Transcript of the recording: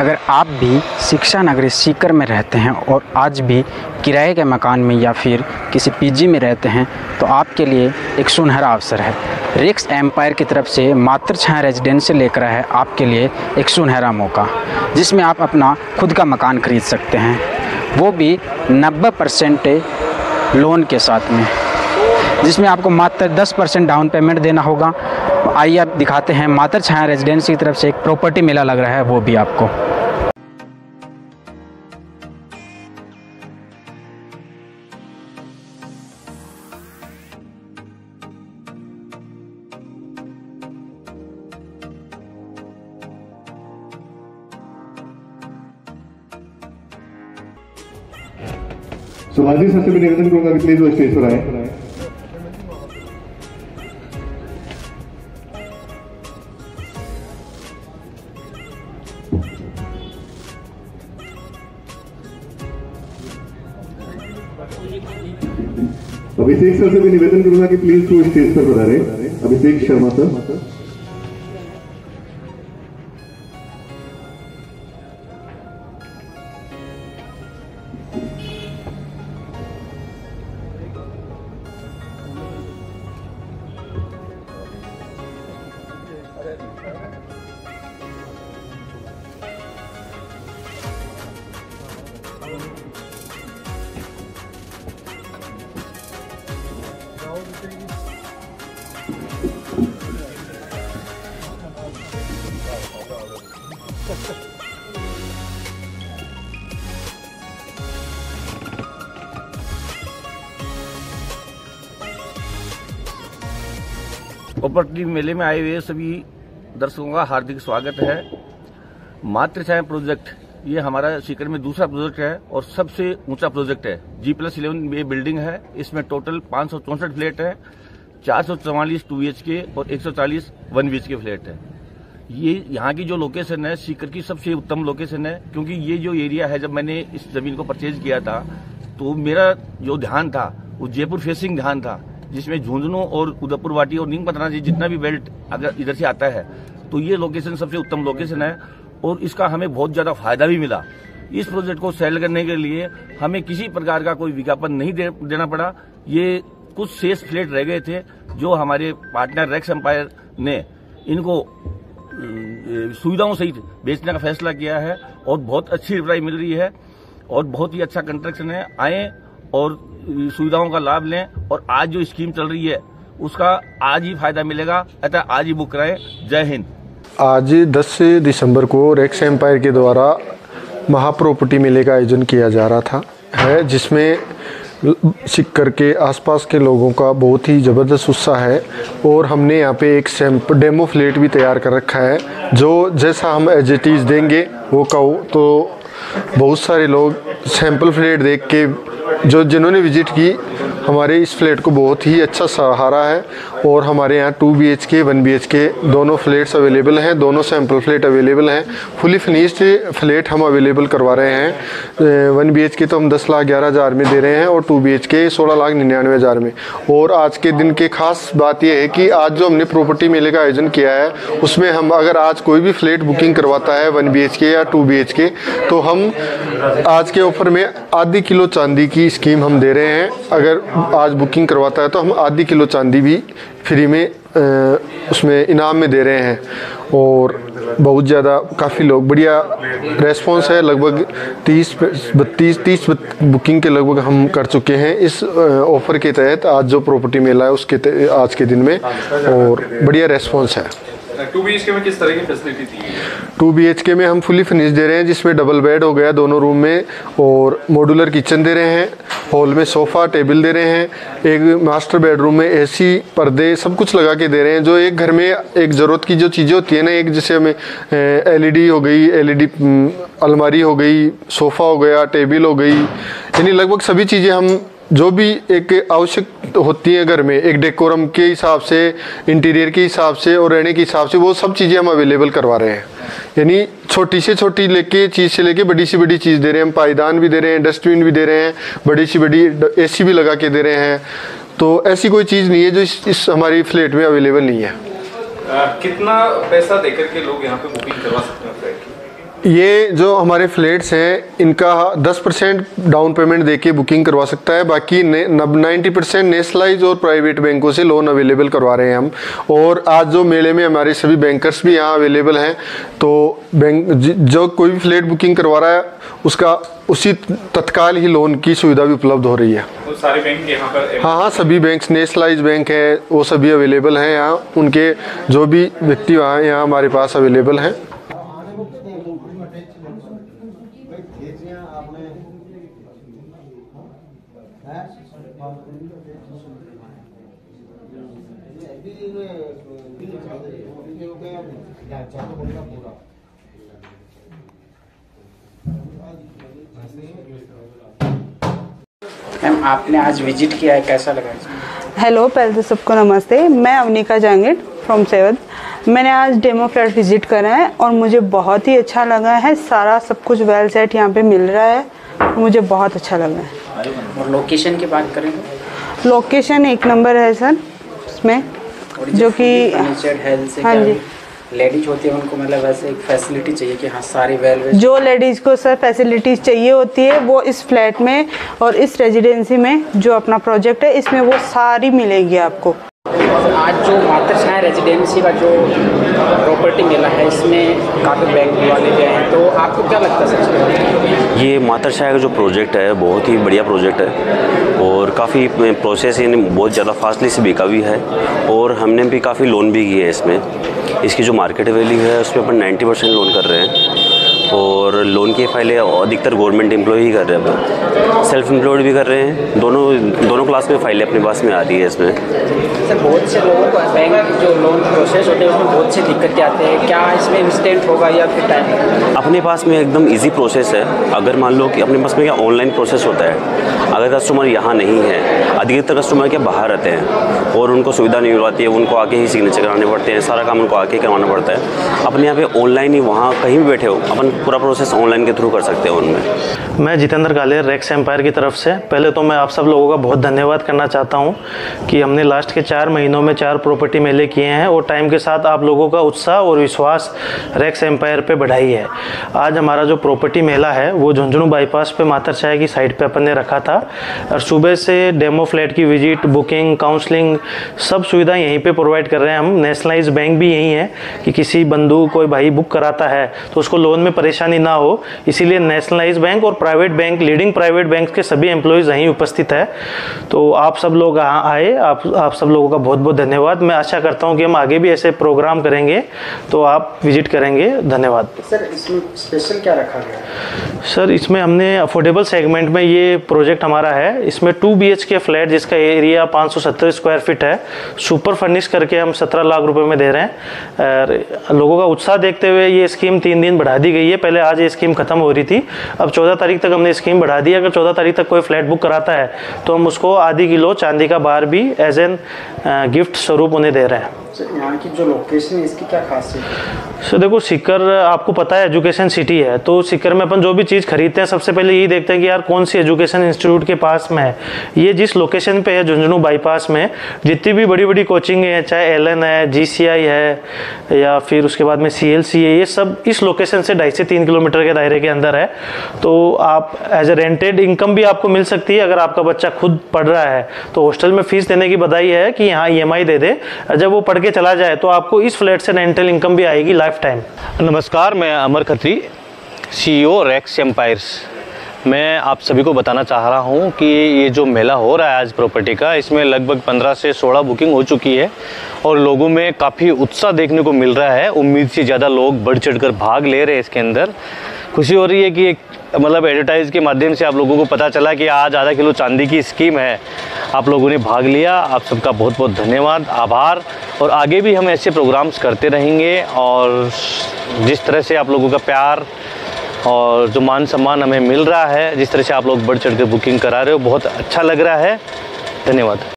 अगर आप भी शिक्षा नगरी सीकर में रहते हैं और आज भी किराए के मकान में या फिर किसी पीजी में रहते हैं तो आपके लिए एक सुनहरा अवसर है। रिक्स एम्पायर की तरफ़ से मात्र छाया रेजिडेंसी लेकर है आपके लिए एक सुनहरा मौका, जिसमें आप अपना खुद का मकान खरीद सकते हैं। वो भी 90 परसेंट लोन के साथ में, जिसमें आपको मात्र 10 परसेंट डाउन पेमेंट देना होगा। आइए आप दिखाते हैं, मातर छाया रेजिडेंसी की तरफ़ से एक प्रॉपर्टी मेला लग रहा है, वो भी आपको। सुभाजी सर से भी निवेदन करूँगा कि प्लीज़ वो स्टेज पर आए। अभिषेक सर से भी निवेदन करूँगा कि प्लीज़ वो स्टेज पर बता रहे अभिषेक शर्मा सर। प्रॉपर्टी मेले में आए हुए सभी दर्शकों का हार्दिक स्वागत है। मातृ छाया प्रोजेक्ट, ये हमारा सीकर में दूसरा प्रोजेक्ट है और सबसे ऊँचा प्रोजेक्ट है। जी प्लस इलेवन ये बिल्डिंग है। इसमें टोटल पाँच फ्लैट है, चार सौ चौवालीस टू बी के और एक सौ चालीस वन बी के फ्लैट है। ये यहाँ की जो लोकेशन है सीकर की सबसे उत्तम लोकेशन है, क्योंकि ये जो एरिया है, जब मैंने इस ज़मीन को परचेज किया था तो मेरा जो ध्यान था, वो जयपुर फेसिंग ध्यान था जिसमें झुंझुनू और उदयपुर वाटी और नीम पतना जी जितना भी बेल्ट अगर इधर से आता है तो ये लोकेशन सबसे उत्तम लोकेशन है और इसका हमें बहुत ज़्यादा फ़ायदा भी मिला। इस प्रोजेक्ट को सेल करने के लिए हमें किसी प्रकार का कोई विज्ञापन नहीं दे, देना पड़ा। ये कुछ शेष फ्लेट रह गए थे जो हमारे पार्टनर रेक्स एम्पायर ने इनको सुविधाओं सहित बेचने का फैसला किया है और बहुत अच्छी रिप्लाई मिल रही है और बहुत ही अच्छा कंस्ट्रक्शन है। आए और सुविधाओं का लाभ लें और आज जो स्कीम चल रही है, उसका आज ही फ़ायदा मिलेगा। अतः आज ही बुक कराएँ। जय हिंद। आज 10 दिसंबर को रेक्स एम्पायर के द्वारा महा प्रॉपर्टी मेले का आयोजन किया जा रहा था। है, जिसमें सिक्कर के आसपास के लोगों का बहुत ही ज़बरदस्त उत्साह है और हमने यहाँ पे एक सैम्प डेमो फ्लेट भी तैयार कर रखा है, जो जैसा हम एज देंगे, वो कहो तो बहुत सारे लोग सैंपल फ्लेट देख के जो जिन्होंने विज़िट की हमारे इस फ्लैट को बहुत ही अच्छा सहारा है और हमारे यहाँ two B H K one B H K दोनों फ्लैट्स अवेलेबल हैं, दोनों सैंपल फ्लैट अवेलेबल हैं। फुली फिनिश्ड फ्लैट हम अवेलेबल करवा रहे हैं। वन बी एच के तो हम दस लाख ग्यारह हज़ार में दे रहे हैं और टू बी एच के सोलह लाख निन्यानवे हज़ार में। और आज के दिन की खास बात यह है कि आज जो हमने प्रॉपर्टी मेले का आयोजन किया है, उसमें हम अगर आज कोई भी फ्लैट बुकिंग करवाता है वन बी या टू बी तो हम आज के ऑफ़र में आधी किलो चांदी की स्कीम हम दे रहे हैं। अगर आज बुकिंग करवाता है तो हम आधी किलो चांदी भी फ्री में उसमें इनाम में दे रहे हैं और बहुत ज़्यादा काफ़ी लोग बढ़िया रेस्पॉन्स है। लगभग 30 बत्तीस तीस बुकिंग के लगभग हम कर चुके हैं इस ऑफ़र के तहत। आज जो प्रॉपर्टी मेला है उसके आज के दिन में और बढ़िया रेस्पॉन्स है। टू बी में किस तरह की फैसिलिटी दी टू बी एच के में हम फुली फिनिश दे रहे हैं जिसमें डबल बेड हो गया दोनों रूम में और मॉड्यूलर किचन दे रहे हैं हॉल में सोफ़ा टेबल दे रहे हैं एक मास्टर बेडरूम में एसी पर्दे सब कुछ लगा के दे रहे हैं। जो एक घर में एक ज़रूरत की जो चीज़ें होती है ना, एक जैसे हमें एलईडी हो गई एलईडी अलमारी हो गई, सोफ़ा हो गया, टेबल हो गई, यानी लगभग सभी चीज़ें हम, जो भी एक आवश्यक होती है घर में, एक डेकोरम के हिसाब से इंटीरियर के हिसाब से और रहने के हिसाब से, वो सब चीज़ें हम अवेलेबल करवा रहे हैं। यानी छोटी से छोटी लेके, चीज़ से लेके बड़ी से बड़ी चीज़ दे रहे हैं। हम पायदान भी दे रहे हैं डस्टबिन भी दे रहे हैं, बड़ी से बड़ी एसी भी लगा के दे रहे हैं। तो ऐसी कोई चीज़ नहीं है जो इस, इस हमारी फ्लैट में अवेलेबल नहीं है। आ, कितना पैसा देकर के लोग यहाँ पे बुकिंग करवा सकते हैं फ्लैट ये जो हमारे फ्लैट्स हैं इनका 10 परसेंट डाउन पेमेंट देके बुकिंग करवा सकता है। बाकी नाइन्टी परसेंट नेशनलाइज और प्राइवेट बैंकों से लोन अवेलेबल करवा रहे हैं हम। और आज जो मेले में हमारे सभी बैंकर्स भी यहाँ अवेलेबल हैं तो बैंक जो कोई भी फ्लैट बुकिंग करवा रहा है उसका उसी तत्काल ही लोन की सुविधा भी उपलब्ध हो रही है। तो सारे बैंक यहाँ पर हाँ हाँ सभी बैंक नेशनलाइज बैंक है वो सभी अवेलेबल हैं यहाँ। उनके जो भी व्यक्ति वहाँ यहाँ हमारे पास अवेलेबल हैं। मैम आपने आज विज़िट किया है कैसा लगा? हेलो पहले तो सबको नमस्ते। मैं अवनिका जांगिड फ्रॉम सेवद मैंने आज डेमो फ्लैट विज़िट करा है और मुझे बहुत ही अच्छा लगा है। सारा सब कुछ वेल सेट यहाँ पे मिल रहा है। मुझे बहुत अच्छा लगा है। और लोकेशन की बात करें तो? लोकेशन एक नंबर है सर इसमें जो कि फर्नीचर हेल्थ से हाँ जी। लेडीज़ होती है, उनको मतलब वैसे एक फैसिलिटी चाहिए कि हाँ सारी वेल जो लेडीज़ को सर फैसिलिटीज़ चाहिए होती है, वो इस फ्लैट में और इस रेजिडेंसी में जो अपना प्रोजेक्ट है, इसमें वो सारी मिलेगी आपको। आज जो मातर छाया रेजिडेंसी का जो प्रॉपर्टी मिला है, इसमें काफ़ी बैंक वाले गए हैं। तो आपको क्या लगता है सर ये मातरशाह का जो प्रोजेक्ट है, बहुत ही बढ़िया प्रोजेक्ट है और काफ़ी प्रोसेस यानी बहुत ज़्यादा फास्टली से बिका भी है और हमने भी काफ़ी लोन भी किए हैं इसमें। इसकी जो मार्केट वैल्यू है, उसमें अपन 90 परसेंट लोन कर रहे हैं। और लोन की फाइलें अधिकतर गवर्नमेंट एम्प्लॉय ही कर रहे हैं सेल्फ एम्प्लॉयड भी कर रहे हैं। दोनों दोनों क्लास में फाइलें अपने पास में आ रही है इसमें। बहुत से लोगों को बैंक जो लोन प्रोसेस होते हैं उसमें बहुत सी दिक्कतें आती हैं। क्या इसमें इंस्टेंट होगा या फिर टाइम अपने पास में एकदम इजी प्रोसेस है। अगर मान लो कि अपने पास में क्या ऑनलाइन प्रोसेस होता है अगर कस्टमर यहाँ नहीं है अधिकतर कस्टमर क्या बाहर रहते हैं और उनको सुविधा नहीं मिल पाती है उनको आके ही सिग्नेचर कराने पड़ते हैं सारा काम उनको आके करवाना पड़ता है। अपने यहाँ पे ऑनलाइन ही वहाँ कहीं भी बैठे हो अपन पूरा प्रोसेस ऑनलाइन के थ्रू कर सकते हैं उनमें। मैं जितेंद्र कालेर रेक्स एम्पायर की तरफ़ से। पहले तो मैं आप सब लोगों का बहुत धन्यवाद करना चाहता हूँ कि हमने लास्ट के चार महीनों में चार प्रॉपर्टी मेले किए। हैं और टाइम के साथ आप लोगों का उत्साह और विश्वास रेक्स एम्पायर पे बढ़ाई है आज हमारा जो प्रॉपर्टी मेला है, वो झुंझुनू बाईपास पे मातरशाह की साइड पे अपन ने रखा था। और सुबह से डेमो फ्लैट की विज़िट बुकिंग काउंसलिंग सब सुविधा यहीं पर प्रोवाइड कर रहे हैं हम। नेशनलाइज बैंक भी यही है कि किसी बंधु, कोई भाई बुक कराता है तो उसको लोन में परेशानी ना हो। इसीलिए नेशनलाइज बैंक और private bank leading private bank के सभी एम्प्लॉयज़ यहीं उपस्थित है। तो आप सब लोग आए। आप आप सब लोगों का बहुत बहुत धन्यवाद। मैं आशा करता हूँ कि हम आगे भी ऐसे प्रोग्राम करेंगे तो आप विज़िट करेंगे। धन्यवाद। सर इसमें स्पेशल क्या रखा गया? है सर इसमें हमने अफोर्डेबल सेगमेंट में ये प्रोजेक्ट हमारा है। इसमें टू बीएच के फ्लैट जिसका एरिया 570 स्क्वायर फीट है सुपर फर्निश करके हम 17 लाख रुपए में दे रहे हैं। लोगों का उत्साह देखते हुए ये स्कीम तीन दिन बढ़ा दी गई है। पहले आज ये स्कीम खत्म हो रही थी अब 14 तारीख तक हमने स्कीम बढ़ा दी अगर 14 तारीख तक कोई फ्लैट बुक कराता है तो हम उसको आधी किलो चांदी का बार भी एज एन गिफ्ट स्वरूप उन्हें दे रहे हैं। यहाँ की जो लोकेशन है, इसकी क्या खासियत है? सो देखो सिक्कर आपको पता है एजुकेशन सिटी है तो सिक्कर में अपन जो भी चीज़ खरीदते हैं, सबसे पहले यही देखते हैं कि यार कौन सी एजुकेशन इंस्टीट्यूट के पास में है। ये जिस लोकेशन पे है, झुंझुनू बाईपास में, जितनी भी बड़ी बड़ी कोचिंग है, चाहे एल है जीसीआई है, या फिर उसके बाद में सी एल है ये सब इस लोकेशन से ढाई से तीन किलोमीटर के दायरे के अंदर है। तो आप एज ए रेंटेड इनकम भी आपको मिल सकती है, अगर आपका बच्चा खुद पढ़ रहा है। तो हॉस्टल में फ़ीस देने की बधाई है कि यहाँ ई दे दे। जब वो पढ़ के चला जाए तो आपको इस फ्लैट से रेंटल इनकम भी आएगी लाइफ टाइम नमस्कार, मैं Amar Khatri C CEO Rax Empires मैं आप सभी को बताना चाह रहा हूँ कि ये जो मेला हो रहा है आज प्रॉपर्टी का, इसमें लगभग 15 से 16 बुकिंग हो चुकी है और लोगों में काफ़ी उत्साह देखने को मिल रहा है। उम्मीद से ज़्यादा लोग बढ़ चढ़कर भाग ले रहे हैं इसके अंदर। खुशी हो रही है कि एक मतलब एडवर्टाइज के माध्यम से आप लोगों को पता चला कि आज आधा किलो चांदी की स्कीम है। आप लोगों ने भाग लिया। आप सबका बहुत बहुत धन्यवाद। आभार। और आगे भी हम ऐसे प्रोग्राम्स करते रहेंगे और जिस तरह से आप लोगों का प्यार और जो मान सम्मान हमें मिल रहा है, जिस तरह से आप लोग बढ़ चढ़ कर बुकिंग करा रहे हो, बहुत अच्छा लग रहा है। धन्यवाद।